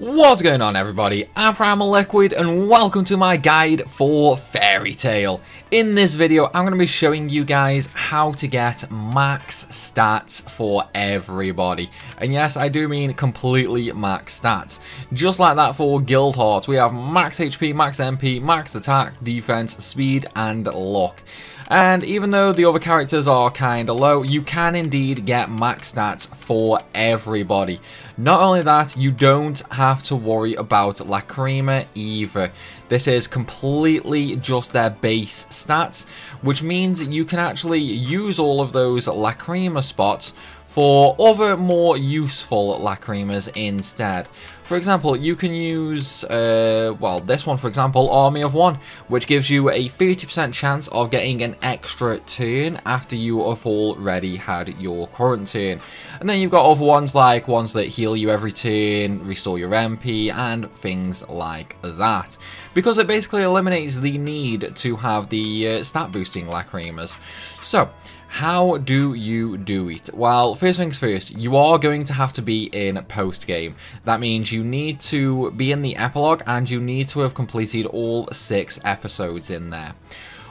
What's going on everybody, I'm Primal Liquid and welcome to my guide for Fairy Tail. In this video I'm going to be showing you guys how to get max stats for everybody. And yes, I do mean completely max stats. Just like that for Guild Gildarts, we have max HP, max MP, max attack, defense, speed and luck. And even though the other characters are kinda low, you can indeed get max stats for everybody. Not only that, you don't have to worry about Lacrima either. This is completely just their base stats, which means you can actually use all of those Lacrima spots for other more useful Lacrimas instead. For example, you can use, uh, well, this one for example, Army of One, which gives you a 30% chance of getting an extra turn after you have already had your current turn. And then you've got other ones like ones that heal you every turn, restore your MP, and things like that. Because it basically eliminates the need to have the uh, stat boosting Lacrimas. So, how do you do it? Well, first things first, you are going to have to be in post-game. That means you need to be in the epilogue and you need to have completed all six episodes in there.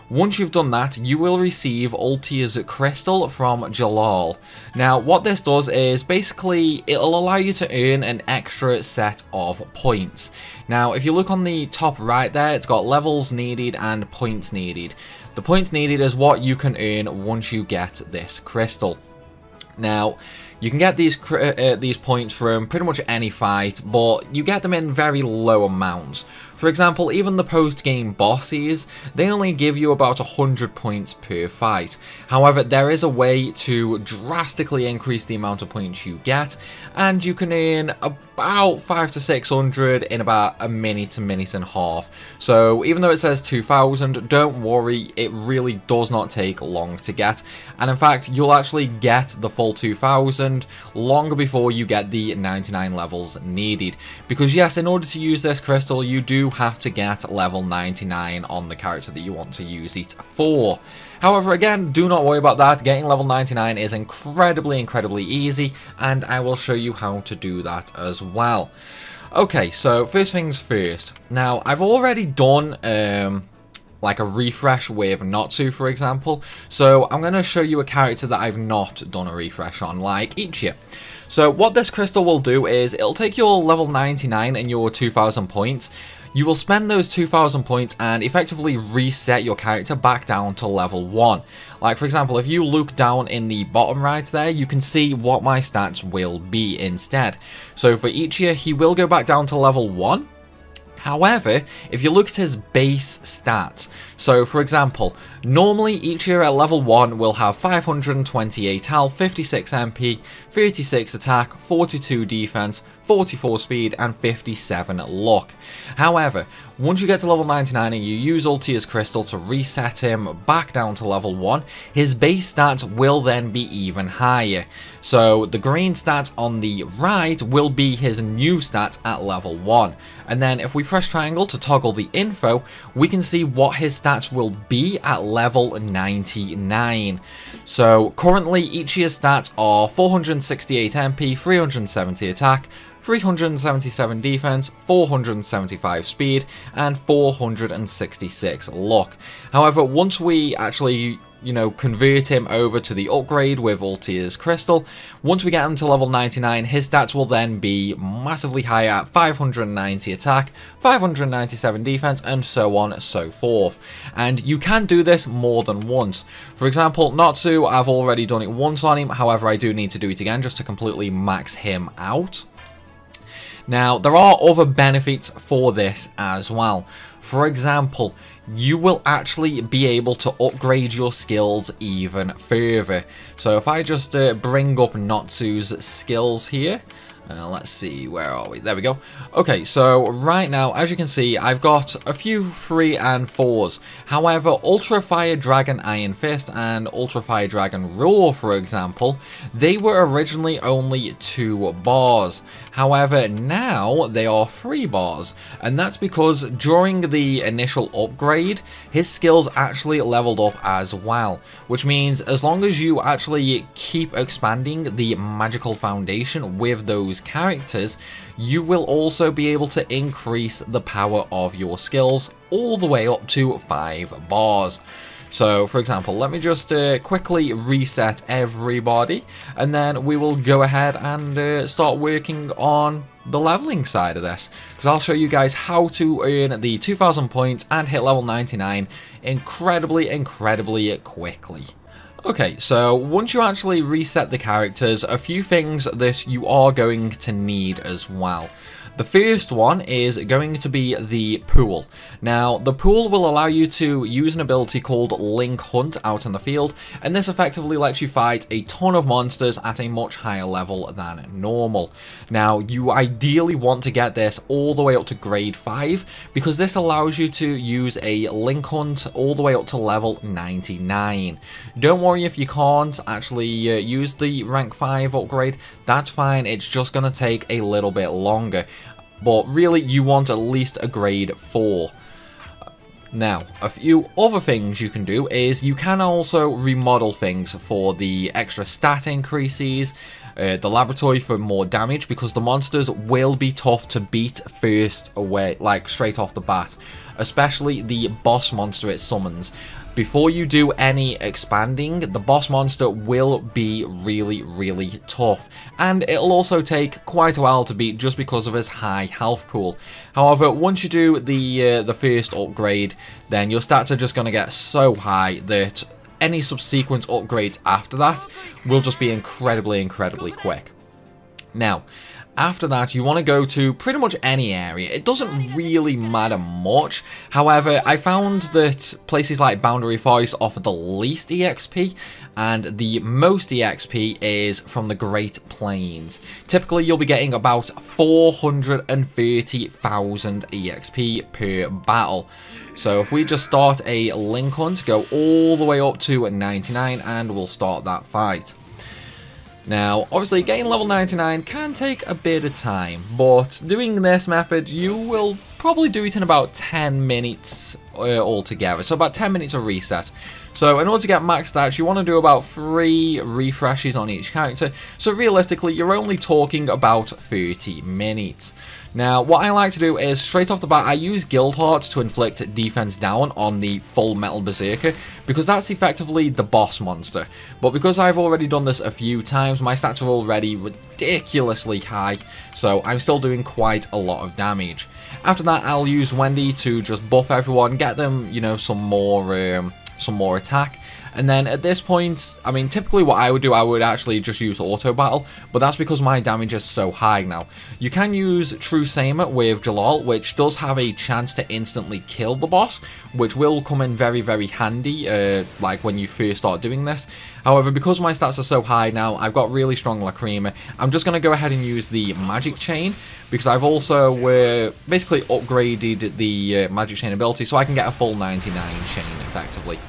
Once you've done that, you will receive Ultear's Crystal from Jellal. Now, what this does is basically it'll allow you to earn an extra set of points. Now, if you look on the top right there, it's got levels needed and points needed. The points needed is what you can earn once you get this crystal. Now, you can get these uh, uh, these points from pretty much any fight, but you get them in very low amounts. For example, even the post-game bosses, they only give you about 100 points per fight. However, there is a way to drastically increase the amount of points you get, and you can earn about 5 to 600 in about a minute to minute and a half. So even though it says 2000, don't worry, it really does not take long to get. And in fact, you'll actually get the full 2000 longer before you get the 99 levels needed. Because yes, in order to use this crystal, you do have to get level 99 on the character that you want to use it for. However, again, do not worry about that. Getting level 99 is incredibly, incredibly easy, and I will show you how to do that as well. Okay, so first things first. Now, I've already done... Um, like a refresh with Natsu, for example. So I'm going to show you a character that I've not done a refresh on, like Ichiya. So what this crystal will do is, it'll take your level 99 and your 2000 points, you will spend those 2000 points and effectively reset your character back down to level 1. Like for example, if you look down in the bottom right there, you can see what my stats will be instead. So for Ichiya, he will go back down to level 1, However, if you look at his base stats, so for example, normally Ichiya at level 1 will have 528 health, 56 MP, 36 attack, 42 defense, 44 speed and 57 luck. However, once you get to level 99 and you use Ultear's Crystal to reset him back down to level 1, his base stats will then be even higher. So the green stats on the right will be his new stats at level 1. And then if we press triangle to toggle the info, we can see what his stats will be at level 99. So currently Ichiya's stats are 468 MP, 370 attack, 377 defense, 475 speed, and 466 luck. However, once we actually you know, convert him over to the upgrade with Ultear's Crystal. Once we get him to level 99, his stats will then be massively higher at 590 attack, 597 defense, and so on and so forth. And you can do this more than once. For example, Natsu, I've already done it once on him, however I do need to do it again just to completely max him out. Now, there are other benefits for this as well. For example, you will actually be able to upgrade your skills even further. So if I just uh, bring up Natsu's skills here, uh, let's see, where are we? There we go. Okay, so right now, as you can see, I've got a few 3 and 4s. However, Ultra Fire Dragon Iron Fist and Ultra Fire Dragon Roar, for example, they were originally only 2 bars. However, now they are 3 bars, and that's because during the initial upgrade, his skills actually leveled up as well, which means as long as you actually keep expanding the magical foundation with those characters, you will also be able to increase the power of your skills all the way up to 5 bars. So, for example, let me just uh, quickly reset everybody, and then we will go ahead and uh, start working on the leveling side of this, because I'll show you guys how to earn the 2000 points and hit level 99 incredibly, incredibly quickly. Okay, so once you actually reset the characters, a few things that you are going to need as well. The first one is going to be the pool. Now, the pool will allow you to use an ability called Link Hunt out in the field, and this effectively lets you fight a ton of monsters at a much higher level than normal. Now, you ideally want to get this all the way up to grade 5, because this allows you to use a Link Hunt all the way up to level 99. Don't worry if you can't actually uh, use the rank 5 upgrade, that's fine, it's just going to take a little bit longer but really you want at least a grade 4. Now, a few other things you can do is you can also remodel things for the extra stat increases, uh, the laboratory for more damage because the monsters will be tough to beat first away, like straight off the bat, especially the boss monster it summons. Before you do any expanding, the boss monster will be really, really tough. And it'll also take quite a while to beat just because of his high health pool. However, once you do the, uh, the first upgrade, then your stats are just going to get so high that any subsequent upgrades after that will just be incredibly, incredibly quick. Now, after that, you want to go to pretty much any area. It doesn't really matter much. However, I found that places like Boundary Forest offer the least EXP, and the most EXP is from the Great Plains. Typically, you'll be getting about 430,000 EXP per battle. So if we just start a link hunt, go all the way up to 99, and we'll start that fight. Now, obviously, getting level 99 can take a bit of time, but doing this method, you will probably do it in about 10 minutes uh, altogether, so about 10 minutes of reset. So in order to get max stats, you want to do about 3 refreshes on each character, so realistically, you're only talking about 30 minutes. Now, what I like to do is, straight off the bat, I use Gildarts to inflict defense down on the Full Metal Berserker, because that's effectively the boss monster. But because I've already done this a few times, my stats are already ridiculously high, so I'm still doing quite a lot of damage. After that, I'll use Wendy to just buff everyone, get them, you know, some more, um, some more attack, and then at this point, I mean, typically what I would do, I would actually just use auto battle, but that's because my damage is so high now. You can use True Samer with Jellal, which does have a chance to instantly kill the boss, which will come in very, very handy, uh, like when you first start doing this. However, because my stats are so high now, I've got really strong Lacrima, I'm just going to go ahead and use the Magic Chain, because I've also uh, basically upgraded the uh, Magic Chain ability, so I can get a full 99 chain, effectively.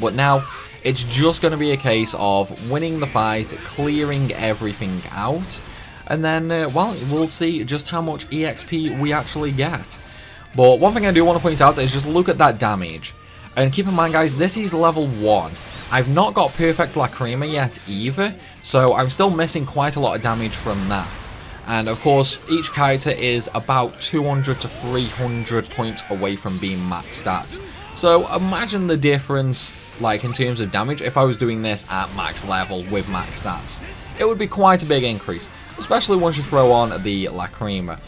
But now, it's just going to be a case of winning the fight, clearing everything out, and then, uh, well, we'll see just how much EXP we actually get. But one thing I do want to point out is just look at that damage. And keep in mind, guys, this is level 1. I've not got perfect Lacrima yet either, so I'm still missing quite a lot of damage from that. And of course, each character is about 200 to 300 points away from being maxed out. So imagine the difference, like in terms of damage, if I was doing this at max level with max stats. It would be quite a big increase, especially once you throw on the Lacrima.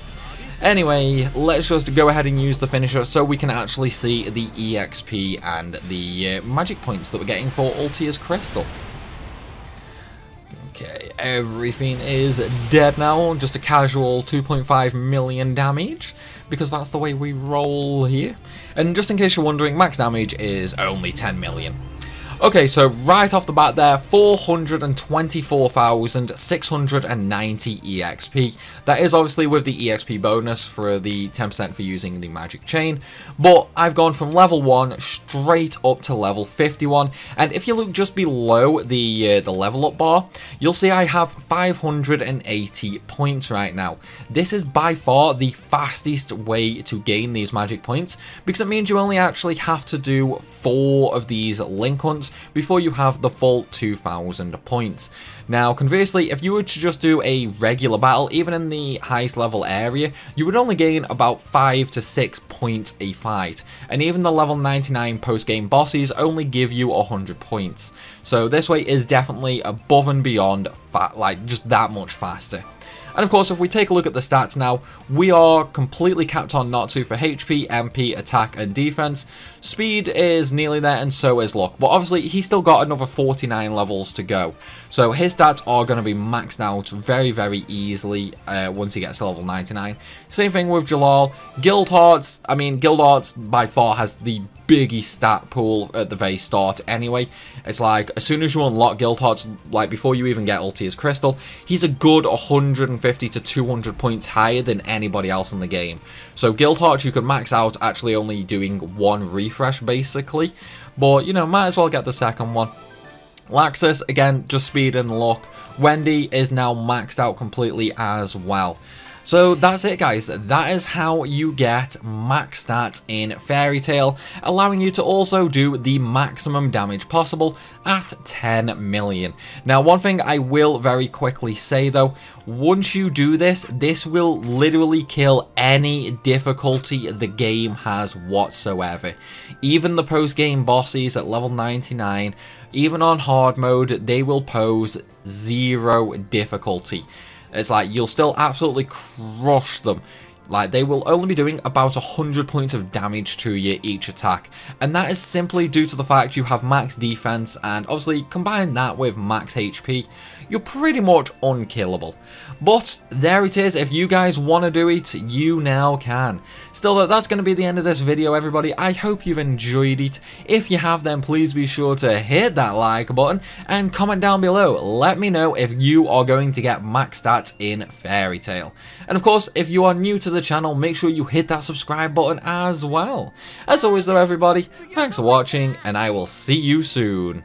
Anyway, let's just go ahead and use the finisher so we can actually see the EXP and the uh, magic points that we're getting for Ultear's Crystal. Okay, everything is dead now, just a casual 2.5 million damage because that's the way we roll here. And just in case you're wondering, max damage is only 10 million. Okay, so right off the bat there, 424,690 EXP. That is obviously with the EXP bonus for the 10% for using the magic chain, but I've gone from level 1 straight up to level 51, and if you look just below the, uh, the level up bar, you'll see I have 580 points right now. This is by far the fastest way to gain these magic points, because it means you only actually have to do 4 of these link hunts before you have the full 2000 points. Now, conversely, if you were to just do a regular battle, even in the highest level area, you would only gain about 5 to 6 points a fight, and even the level 99 post-game bosses only give you 100 points. So this way is definitely above and beyond, like, just that much faster. And of course, if we take a look at the stats now, we are completely capped on Natsu for HP, MP, attack, and defense. Speed is nearly there, and so is luck. But obviously, he's still got another 49 levels to go. So his stats are going to be maxed out very, very easily uh, once he gets to level 99. Same thing with Jellal. Guild Hearts, I mean, Gildarts by far has the biggie stat pool at the very start anyway. It's like, as soon as you unlock Gildarts, like before you even get Ultear's Crystal, he's a good 150 to 200 points higher than anybody else in the game. So Gildarts you can max out actually only doing one refresh basically, but you know, might as well get the second one. Laxus, again, just speed and luck. Wendy is now maxed out completely as well. So that's it guys, that is how you get max stats in Fairy Tail, allowing you to also do the maximum damage possible at 10 million. Now one thing I will very quickly say though, once you do this, this will literally kill any difficulty the game has whatsoever. Even the post-game bosses at level 99, even on hard mode, they will pose zero difficulty. It's like you'll still absolutely crush them. Like, they will only be doing about 100 points of damage to you each attack, and that is simply due to the fact you have max defense, and obviously combine that with max HP, you're pretty much unkillable. But there it is, if you guys want to do it, you now can. Still, that's going to be the end of this video, everybody. I hope you've enjoyed it. If you have, then please be sure to hit that like button and comment down below. Let me know if you are going to get max stats in Fairy Tail. And of course, if you are new to the channel, make sure you hit that subscribe button as well. As always though, everybody, thanks for watching, and I will see you soon.